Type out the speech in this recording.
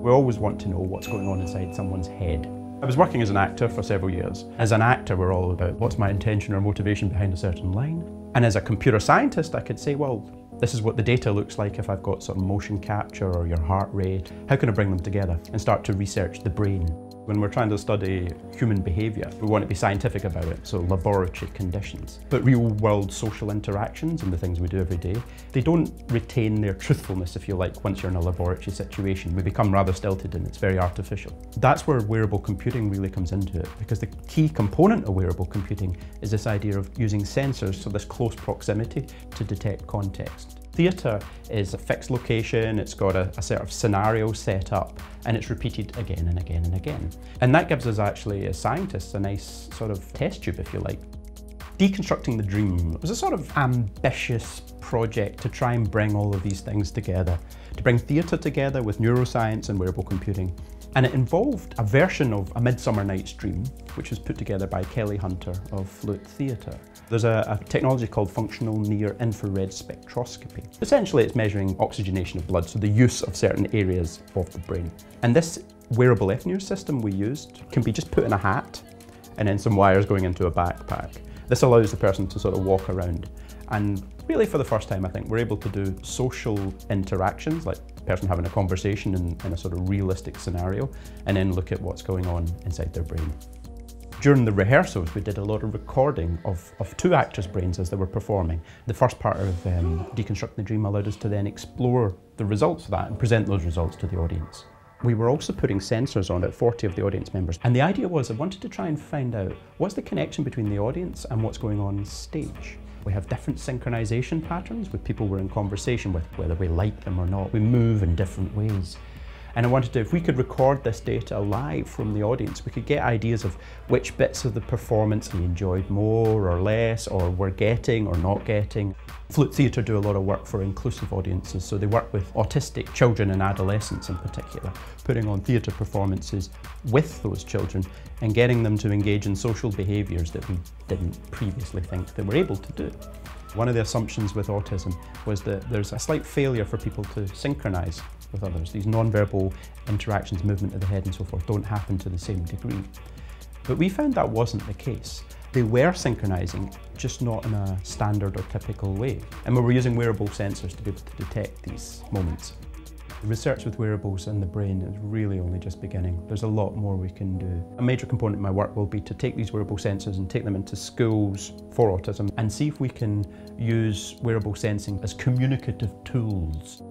We always want to know what's going on inside someone's head. I was working as an actor for several years. As an actor, we're all about what's my intention or motivation behind a certain line. And as a computer scientist, I could say, well, this is what the data looks like if I've got of motion capture or your heart rate. How can I bring them together and start to research the brain? When we're trying to study human behaviour, we want to be scientific about it, so laboratory conditions. But real world social interactions and the things we do every day, they don't retain their truthfulness, if you like, once you're in a laboratory situation. We become rather stilted and it's very artificial. That's where wearable computing really comes into it, because the key component of wearable computing is this idea of using sensors, so this close proximity, to detect context. Theatre is a fixed location, it's got a, a set of scenarios set up, and it's repeated again and again and again. And that gives us actually, as scientists, a nice sort of test tube, if you like. Deconstructing the Dream was a sort of ambitious project to try and bring all of these things together, to bring theatre together with neuroscience and wearable computing, and it involved a version of A Midsummer Night's Dream, which was put together by Kelly Hunter of Flute Theatre. There's a, a, technology called functional near infrared spectroscopy. Essentially, it's measuring oxygenation of blood, so the use of certain areas of the brain. And this wearable FNIRS system we used can be just put in a hat and then some wires going into a backpack. This allows the person to sort of walk around and really for the first time I think we're able to do social interactions like a person having a conversation in, in, a sort of realistic scenario and then look at what's going on inside their brain. During the rehearsals, we did a lot of recording of, of two actors' brains as they were performing. The first part of um, Deconstructing the Dream allowed us to then explore the results of that and present those results to the audience. We were also putting sensors on at 40 of the audience members. And the idea was I wanted to try and find out what's the connection between the audience and what's going on stage. We have different synchronization patterns with people we're in conversation with, whether we like them or not. We move in different ways. And I wanted to, if we could record this data live from the audience, we could get ideas of which bits of the performance we enjoyed more or less, or we're getting or not getting. Flute Theatre do a lot of work for inclusive audiences, so they work with autistic children and adolescents in particular, putting on theatre performances with those children and getting them to engage in social behaviours that we didn't previously think they were able to do. One of the assumptions with autism was that there's a slight failure for people to synchronise with others. These non-verbal interactions, movement of the head and so forth don't happen to the same degree. But we found that wasn't the case. They were synchronizing, just not in a standard or typical way. And we were using wearable sensors to be able to detect these moments. The research with wearables and the brain is really only just beginning. There's a lot more we can do. A major component of my work will be to take these wearable sensors and take them into schools for autism and see if we can use wearable sensing as communicative tools